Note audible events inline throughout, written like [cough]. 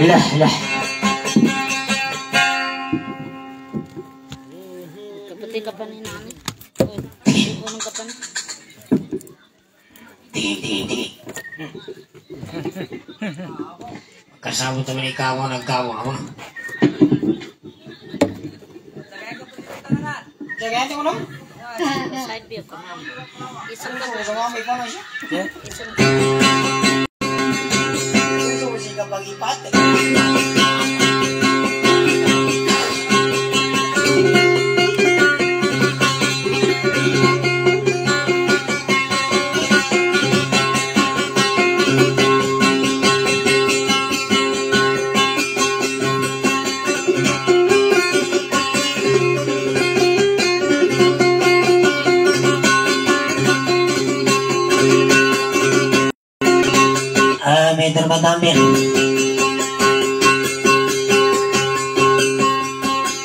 Lah, lah. Kapatid ka pa ni nanay. Unang ka pa ni. Di, di, di. Kasama naman ikaw nagkawa mo. Jaga mo no? Side view ka ma'am. Isang ka Sama may pa na siya. Isang mo siya kapag ipat.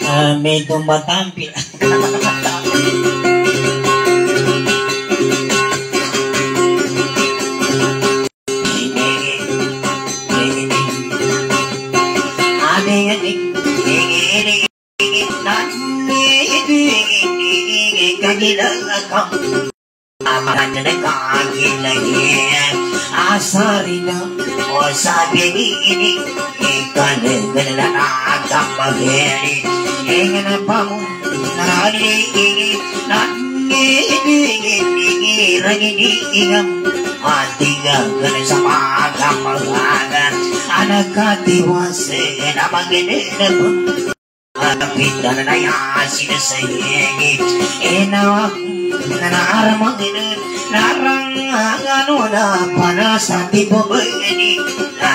Ah, may termatampil. Ah, gak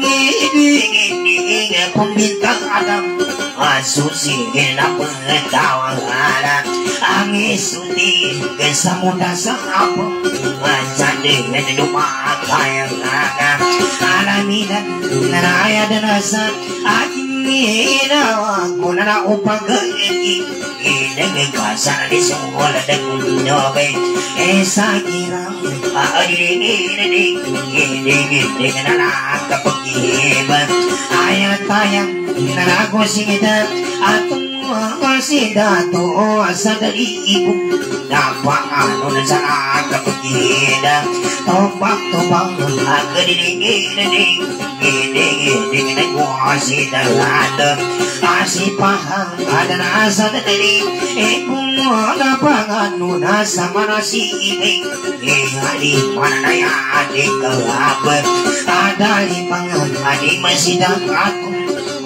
yasin sa hingit Inawak na na gihina Ang E Masusigil isuti Kesa muda sa apo Mansandi na lumakayang aga Alaminan na naya danasa Aking hinawa ko na naupagayagi Inagagasa na disungol at nagulobe sa girang Aadiling-ilig Ilig-ilig na nakapag-iba Ayat tayang Narago singita Atong masida to Asa dari ibu Napaano na sa nakapag-ida Topak-topang Agadiling-ilig Ilig-ilig na kuwasida lahat Asipahang ada na sa dadali Eh kung wala pa ano na sa manasi ibig Eh hali mana na yadik kalabot Adali mga hali masidang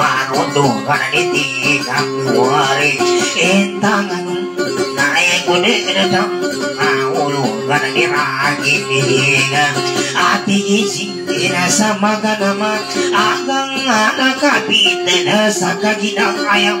tama na sa alam Ang uno na natapil si sa akamama Ano tapil sa akam Mapabayan na naniligin Eding-eding Inaya na nasa Aking ginawa ko na na ko na ba Manundo ka na niti Kamuari Intangan Naya ko na na Maulo ka na niragi Nihiga Ati ising Inasa maga naman Agang nakapit na sa kaginang ayam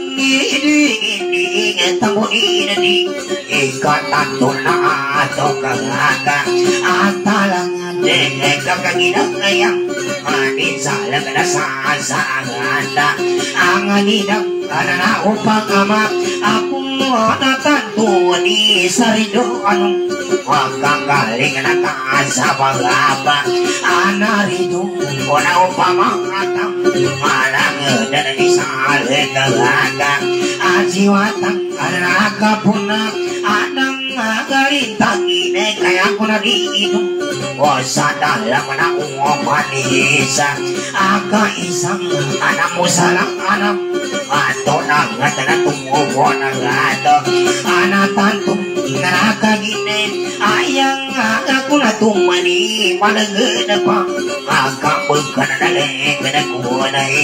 mataheto Asa dalama anili mo ang anam Makulinta ka sa tipo bayeni Inasago ng nananilig Nanginig Tamunin ni Ikatato na ato kagaga Atalangan Dene kakaginang ngayang Manin sa lagana sa saganda Ang aninang Kanana upang ama Akong natatanto ni Sarido anong Magkagaling na ka sa pag-aba Anarito Wala upang mga tam Telaga Ajiwatang Anaka puna Anang Galintang Ine kaya ko na diinom O sa dalam na umamanisa Aga isang anak mo salang anak Ato na nga na tumubo na gato Anatantong nakaginin Ayang ako na tumani Malagana pa Agabag ka na daling Kanakunay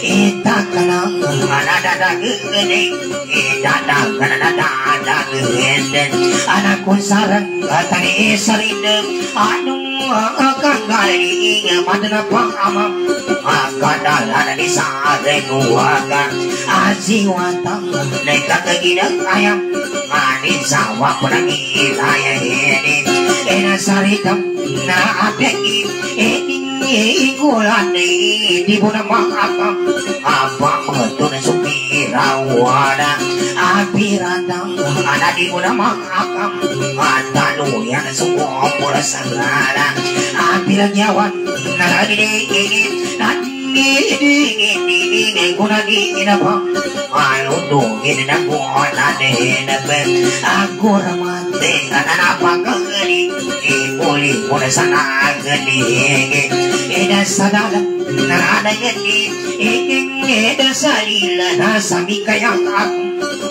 Ita ka lang Anadadagin Ita ka na nadadagin Anak ko sarang Katani sa Nagkakaginang ayam Manin sawa ko nang ilaya ini Ena saritam na apeki Ini igulan ni Di mo na makakam Apa mengetu na supirawana Apirandang Ana di mo na makakam Atalo yan semua pula sanggara Apilang yawan Nalagini Nandini Kuna di inapang Malundungin na buwan natin Ako ramante Nanapagagani Ipuli mo na sa nagani Ina sa dalang Nananayani Iking ina sa lila Nasa mikayang ako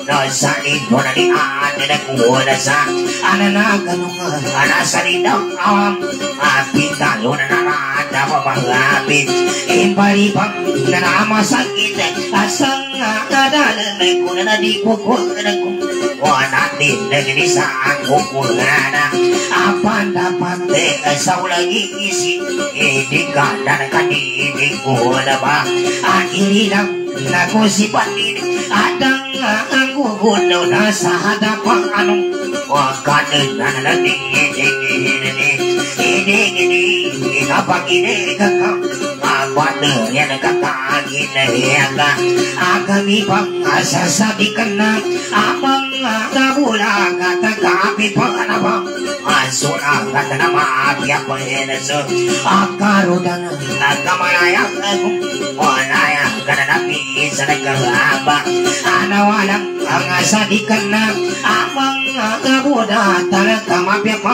Nasa lino na ni ate na kuwala sa Ana na ganong Ana sa linang awam Apit talo na narada mapangapit Imbalibang na namasakit Asang akadalan May kuna na di ko na Wala din na ginisaan ko kulana Apan dapat eh sa lagi isi Hindi ka na nakadinig ko na ba Ang ililang na ko si Panin Adang ang gugunaw na sa hadapang anong Wakanin na nalating Ini kapag inigakam Agwater yan nagkakagin na hiyaka Agami pang asasabikan na Amang nabula Katagapit pa na Amang nabuda Talaga mapya pa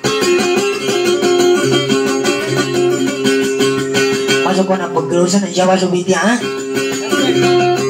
ito na sunod ang umabuwaga Alima ko na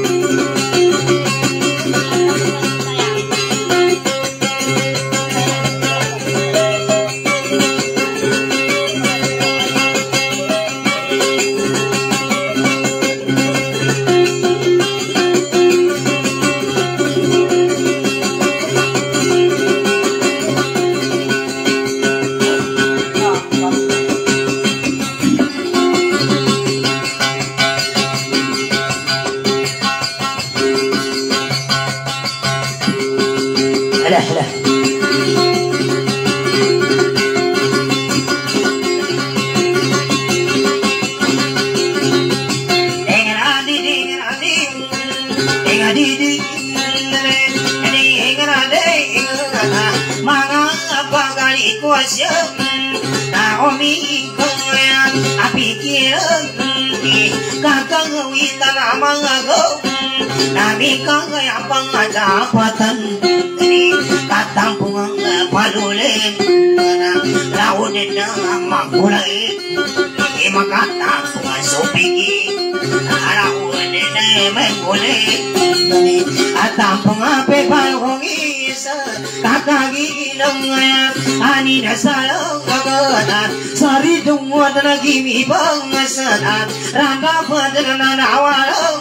Sari tungwad na gimibang sanat Randa pa na nanawalang At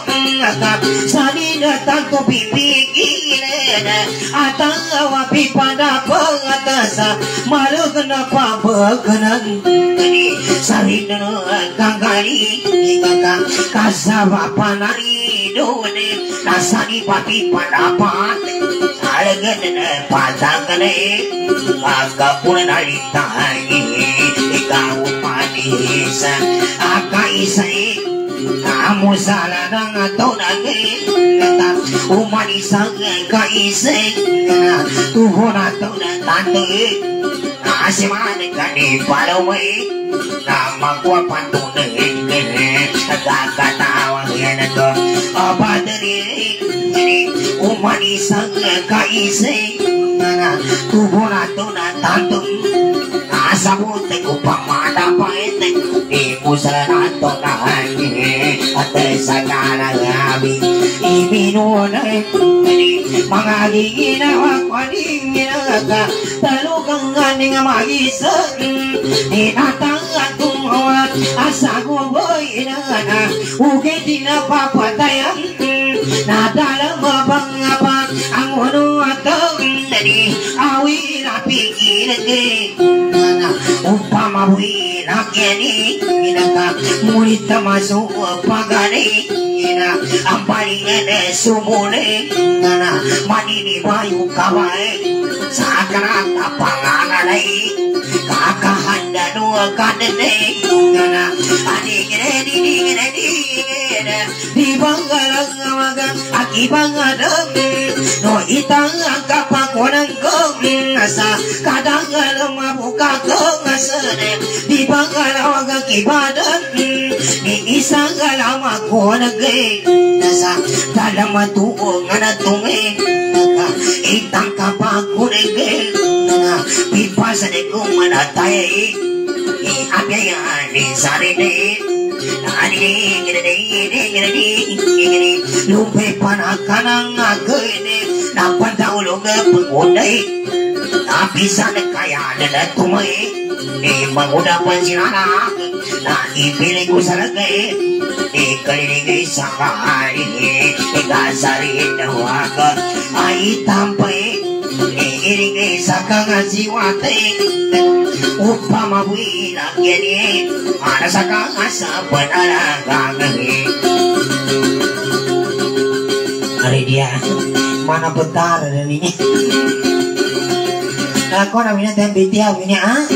sani na tanto pipigilin At ang awapi pada pangatasa Malug na pabaganan Sari na kanggali Kaka kasaba panari Dune Nasani pati padapat Alagana patangane Agapuna Kamu salah atau nage Kata umanisa kaisay Tuhon atau na tante. Asimane kani palaway Nama kuwa pantunay Nagkakatawa yan ito Abadari Umanisa kaisay Tuhon atau na tante. Asabot ko pamadapait Di mo nato na At sa kanagabi Ibinunay Mga giginawa ko Aning ginagaga Talukang ganing magisa Inatangan kong awat Asa ko boy inana Ukit pinapapatayan Nadala mabang abang Ang uno at ang Nani Awi na pigilan Nana Kini Inaka Mulit na masuk pagani Ina Ang palingan na sumuli Nana Manini bayu kawai Sa kanata pangangalay Kakahanda nua kanene Nana Ani gine di di gine di Di banggalang amagang Aki bangadang No itang ang kapakunan kong Asa kadang mabuka kong asane Di banggalang ang kibadan Ni isang alam ako nagay Nasa dalam matuong nga natungin Naka itang kapakunan Naka pipasa de kong manatay Iabiayan ni sarili Lupe panakanang agay Napantahulog pengunday Tapi sana kaya na tumay Ni manguda pa sinanak Na ipili ko sa lagay Ni kaliligay sa kahari Ni kasarin na waka Ay tampay Ni iligay sa kangasiwatay Upama buwila kini Para sa kangasa panalagang Hari dia? Mana bentar ini Aku namanya tempe tiap ini ah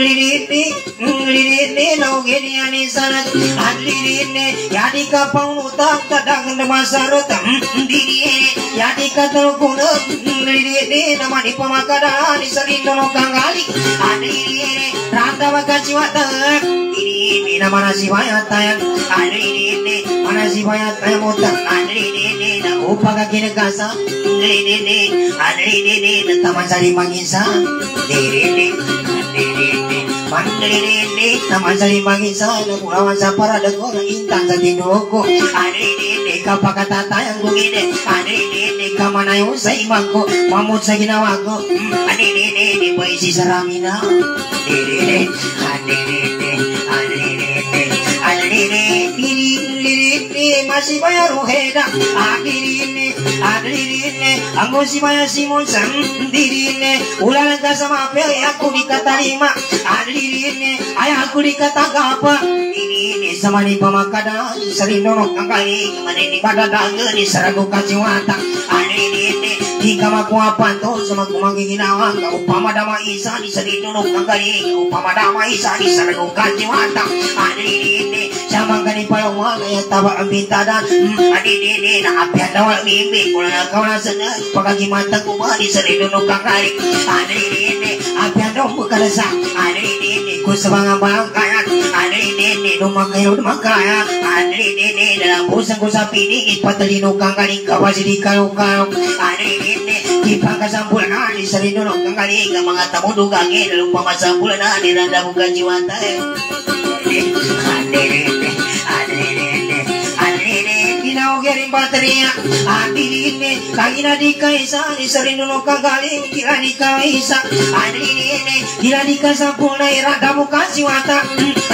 Ngliriti Ngliriti Naugini ani sanat. Adliriti Yadi kapang utak Tadang demasarut Diri Yadi katalukuna Ngliriti Nama di pamakada Di serindo no kanggali Adliriti Ranta makasiwata Ini nama nasi bayat tayang Adliriti Mana si bayat tayang utak Adliriti Na upaga kinagasa Adliriti Diri Mandiri Taman sari mangisa Na pulawan sa parada ko Na intan sa tinuko Adliriti Kapakatata yang gugine Adliriti Kamanayo sa imang ko Mamut sa ginawa ko Adliriti Paisi sa ramina Diri Adliriti Adliriti Adliriti Masih bayar ruheda Adliriti Adliriti Ang si bayar simon sendiri Ulang ka sama apa aku dikatarima Adliriti Ayah aku dikata apa Ini ini sama ni pamakada Serino kangkali Ke mana ni pada daga Ni seragu kaciwata Adliriti Jika maku apa to sama kumagi ginawa Upama dama isa Ni serino kangkali Upama dama isa Ni seragu kaciwata Adliriti Sama kani palawan Ayah taba ang bintadan Adliriti Na apian dawal mimpi Kula na kau na sana Pagkakimata kumari Serino kangkali Adliriti Apian daw bukalasa Adliriti Kusabang bangkayan Adliriti Dumakayo dumakaya Adliriti Dalam pusang ko sa pinigit Patalino kang galing Kapasi di kalong-kalong Adliriti Ipagkasampulan na sarino kang galing Ang mga tamudugangin Dalam pamasampulan na Di randa mo ogerin bateria adi ini kagina di kaisa di serinduno kagali kira di kaisa adi ini kira di kaisa punai rada buka siwata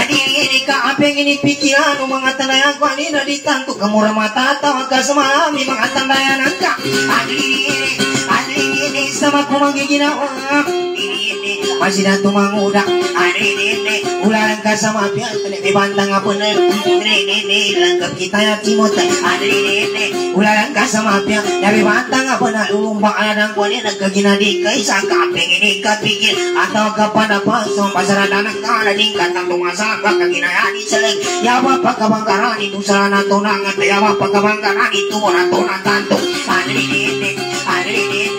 adi ini ka apeng ini pikiran mga tandayan ko anina di tanto kamura mata tawa ka semami mga adi ini adi ini sama kumagiginawa ini masih datu manguda adi ini ulang ka sama pian tene bibantang apa ne ini ini langgap kita ya timot adi ini ulang ka sama pian ya bibantang apa na lumba adang ko ni nagkagina di kay sa kapeng ini kapigil atau kepada paso pasarada ng kalading katang tumasa ka kaginayani saling yawa pagkabangkaran itu sana tunangan yawa pagkabangkaran itu orang tunang tanto adi ini adi ini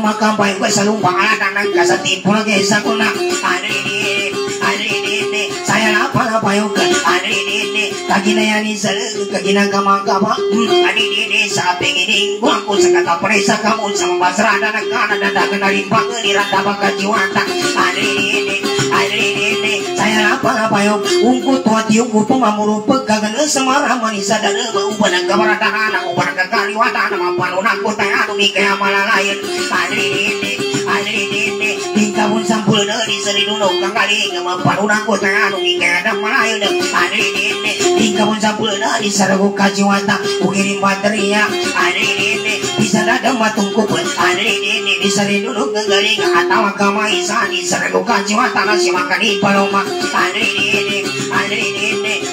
sayang kumakampay ko sa lumbang adang nagkasatipo na kesa ko na adi ini adi ini saya apa apa yung ka adi ini. Kaginayani sa kaginang kamangkama adi ini sa pinginin ko ako sa katapresa kamu sa mabasrada kanan na na rin panganiran dapat kajiwata adi ini adi ini saya apa apa yung ungkut tuat yung upang mamurupag kagana sa maraman isa dan mauban ang kabaradahan ang uban ang kakaliwata na mapanunan ko tayo ano ni kaya malalayan adi ini adi ini tingkabun sampul na di sa rinunog kang galing ang mapanunan ko tayo ano ni kaya na malayan adi ini tingkabun sampul na di sa rago kajiwata ukirin baterya adi ini bisa dadang matungkup adi ini di sa rinunog kang galing atawa kamay sa di sa rago kajiwata na si makani paloma. Adi ini adi ini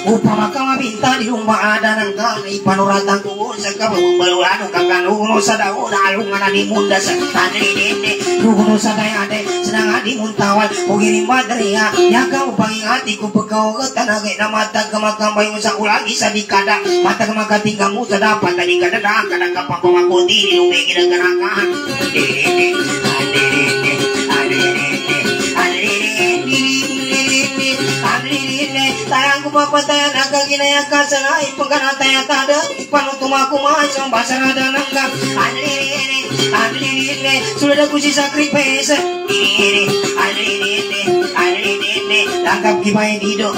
upama ka mabinta di rumah ada ng kanay panuratang ko sa kababalo kakanuno sa daon alungan na di munda sa adi ini Ruguno sa dayade senang adi muntawal ugirin badriya yaga upangin hati ku pegau ke tanagay na mata kemakambay mo sa ulagi sa dikada mata kemakati kamu sa dapat tadi kada dah kada kapapamakuti ni lumegi ng ganakan adi ini Tarang ko papatayan ang kaginaya ka sa nai pagkanataya tada Panutuma ko masang basarada ng ka Alirine, alirine Sudah aku si sacrifice Ini, alirine, Tangkap kibay dito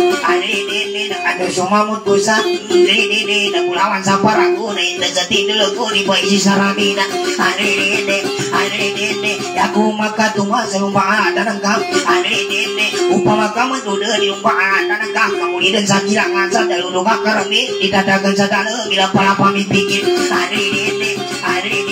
ada sumamot ko sa nagulawan sa parago Na inda sa tinulo ko Di pa isi saramina Alirine, alirine Yaku makatuma sa lumbaan ng ka Alirine, upama ka manuda di lumbaan ng ka Kamulidan sa kilangan sa dalulong ka karami Ditadagan sa dala Bila pala pamipikit Alirine, alirine Tidaan sa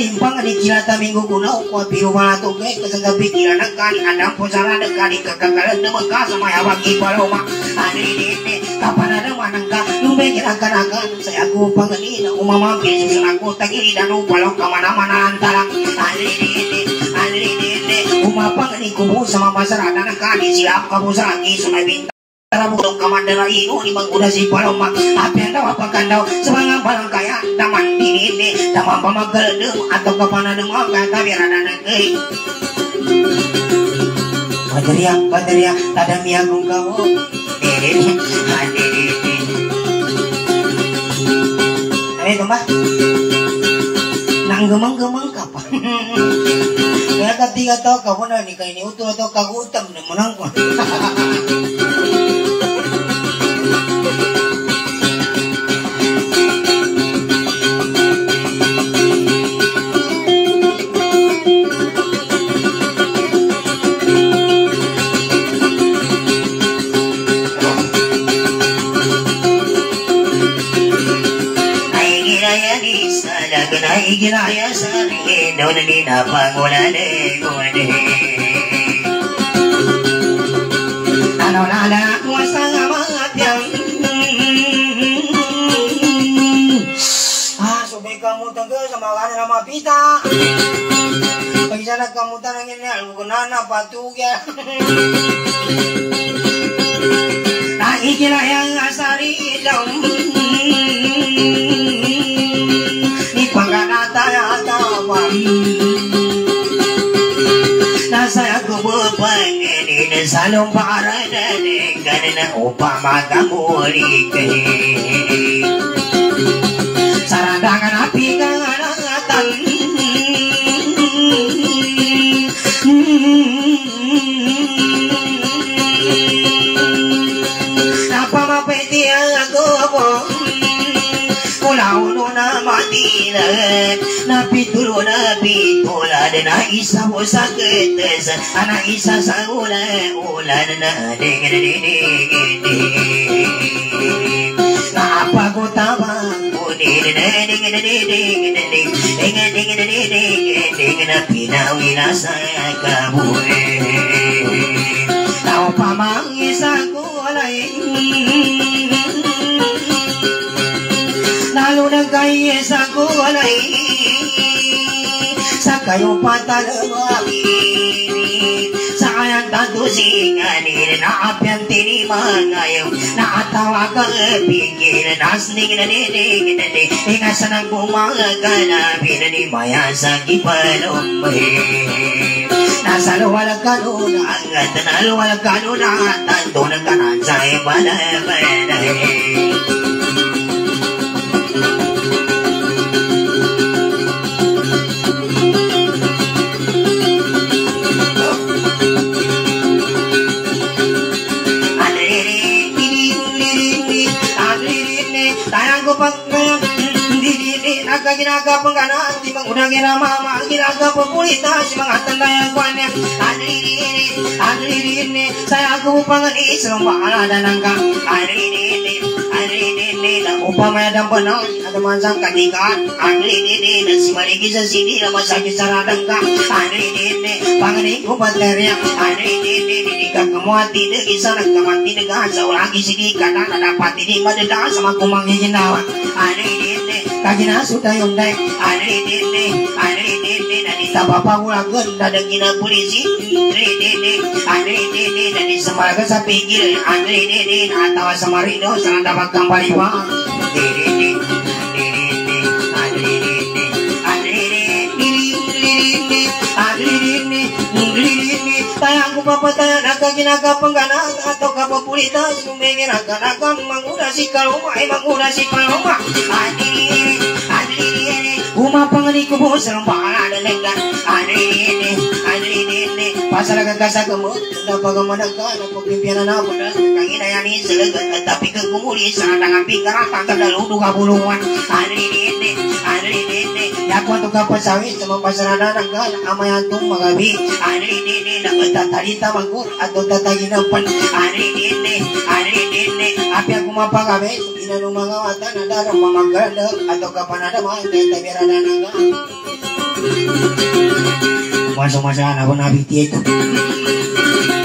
limpang Di kilata minggu kuno Kwa piru malatugay Kasang pikiran ng kani Andang po sa radang kani Kakagalan na magkasama Yawag ipaloma Alirine Kapan ada manang ka Lumegin ang kanagan Saya ako panganina Umamampi Susan ako Tagiri dan upalong Kamana-mana antalang Alirine Alirine Umapang ni kubo Sama masarada ng kani Silap kamu sa lagi Sunay Tarabutong kamandala ino ni mangguda si paloma Api ang daw apakan daw Sa mga balang kaya Daman dinini Daman pamagalendem Atau kapanadem Ang kata birada negeri Bateria, bateria, tada miagung kamu Dede, dede, Ano ito ba? Nang gemang-gemang ka pa Kaya katiga to ka mo na Ni uto to kagutam Na mo nang Ay [laughs] na ginaya sa rin Doon na ninapangula de kuwade Ano na na sa mga tiyang Ah, subay kamu tangga sa mga na mapita Pag isa nagkamutan ng ini, alam ko na na bupangin Sa lumpara na Ganun na upang magamuli Saradangan api na isa mo sa kites ah, Ana isa sa ulan Ulan na ding ding ding ding Napagutawang Ding ding ding ding ding ding ding Ding ding ding ding ding Na pinawi na sa kabuhi. Tao pa mang isa kulay Lalo na kayo sa kulay Sa kayo patalamawin Sa kayang tatusinganin Na apyan tiniman ngayon Nakatawa ka pigil Nasning na ninig Inga sa nang bumagalapin Ni maya sa kipalumay Nasa luwalag ka nun Angat na luwalag ka Tanto ng kanan sa ibalabay Nagkaginaga pang gana, di bang unang ginamama, ginaga po pulita, si mga tandayan ko niya, aliriri, aliriri, saya ako pang isang bahala ng ka, aliriri, aliriri, na upamaya ng panahon, at naman sa katikaan, aliriri, na si maligi sa sini, na masakit sa radang ka, aliriri, panganin ko baterya, aliriri, hindi ka kamuati, na isa nagkamati na sa ulagi sini, kana na dapat hindi madadaan sa mga kumangin ginawa, aliriri, kagina sudah yundai ani dene ani dene nani tabapa ulagan dadang gina polisi ani dene ani dene nani semaga sa pinggir ani dene atawa samarino sana dapat kembali wa nagkaginaga panggana atau kapapulita sumengin akan-akan manguna si kaluma ay manguna si kaluma Adiri, adiri, umapangani ko po sa lumpaan na nagka Adiri, adiri, pasalaga ka sa gamot napagamanag ka napagpimpiyanan na ako na kanginayani sa lagat at tapi kang kumuli sa nangamping karata kadalo ka bulungan Adiri, adiri, Yakuan to kapasawi sa mga pasarana ng gana amayan tong magabi Ani nini na tatalita magur at tataginapan Ani nini, ani nini Api ako mapagabi Inanong mga wata na darang mamaganda At kapanadaman Kaya tabira na nga Masa-masa na ako nabiti ito Istiga,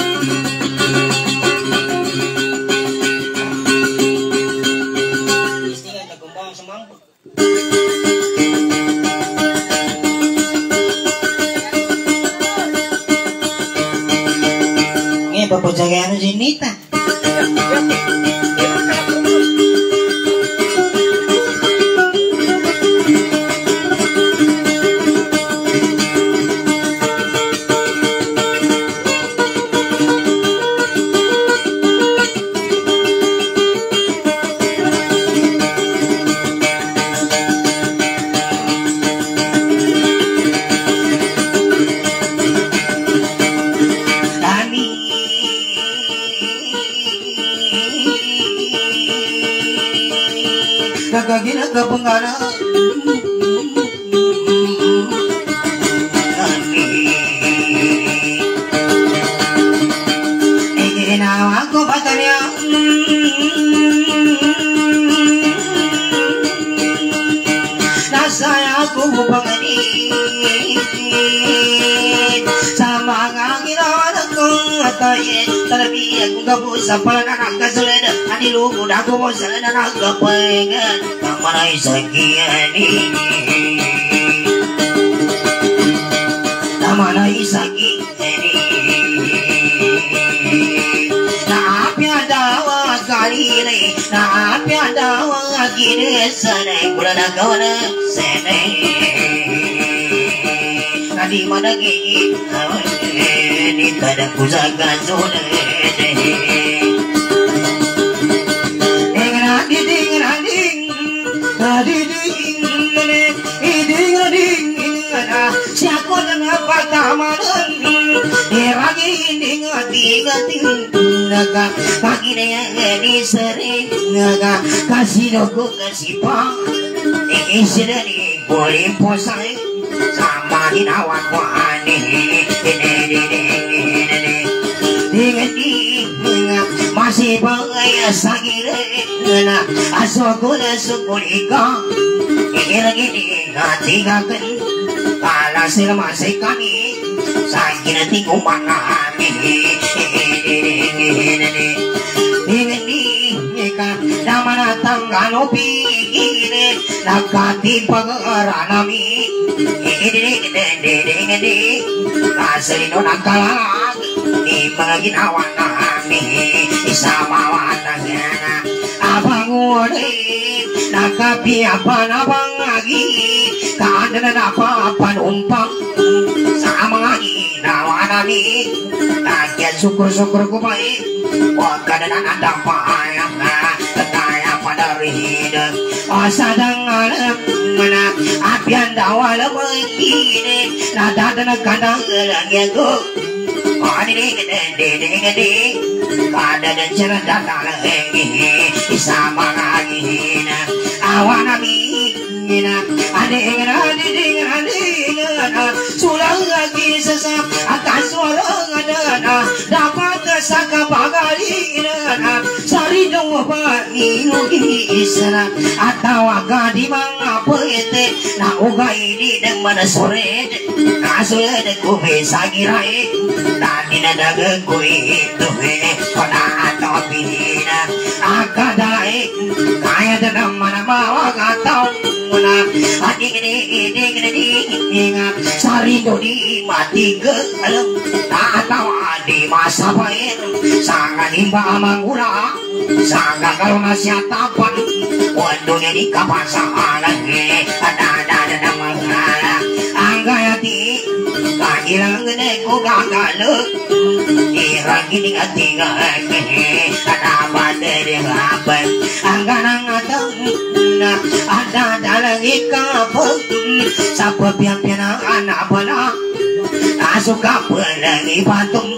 Talabi akong gabo sa pananang kasulad Anilugod ako mo sa nanagapahingan Ang manay sa kiyanin Tama na isagi Naapya daw ang kanilay Naapya daw ang kinisanay Kula na gawa na sanay Nadi managiging Ni Naga Kaginaya ni sering po sa'yo sama masih bagay sa girin na aso ko na sukul ikaw Ingin-ingin hatigakan Kala sila masay kami Sa Naman at ang ano pigilin Nagkati pag-aranami Ingin-ingin Kasalino nagkalalag Di mga ginawa namin Isama watang yan Abang ulit Nakapiyapan abang lagi Kaanda na napapan umpang Sa mga ginawa namin Nagyan syukur-syukur ko pa Huwag ka na nanadapayang na Kaya pa na rin Asadang alam na Apian daw alam ang kini Nadadanag ka ng lagyan ko Kada dan cara datang Isama lagi. Awan amin Ade ingin ade ingin ade ingin Sulang lagi sesam. Atas suara ngadana isra Atau aga di mga pete Na uga ini dan mana sore Nasuya de kube sagirai Tadi na dagang ko ito eh Pada ato pinina Akadai Kaya da naman ang mawag ataw Muna Ating ini ini ini ini Sarindo di mati ke alam Tataw di masa pain Sanga nimba amang ura. Sanga karuna siya tapan Wandonya di kapasalan Ada ada ada namang Ang gayati Kagilang gede ko gagalo Irang gining atingan Kanaman dari haban Ang ganang atang na Ada dalang ikapag Sa pabiang-biang ang anak pala Nasuka palang ipatung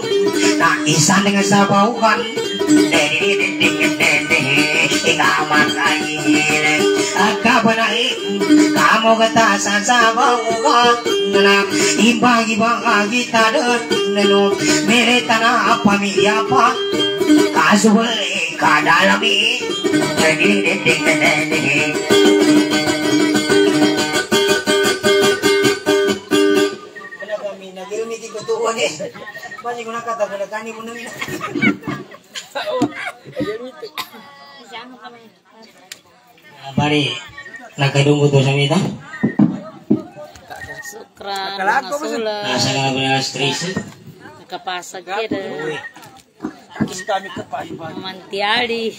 Na isa dengan sabawan Ikaman kain Akapanay Kamu katasan sa bawa Na ibang-ibang kita doon Mere tanah pamilya pa Kaso ay kadalami Wala nagirumiti ko tuwan eh. Basi ko nakata, wala kani mo namin. Siya kami. Bari Nakadunggo to sa mita siya? nasula, Nasa ka na ba ng stress nakapasag kita. Pa. Mantiari.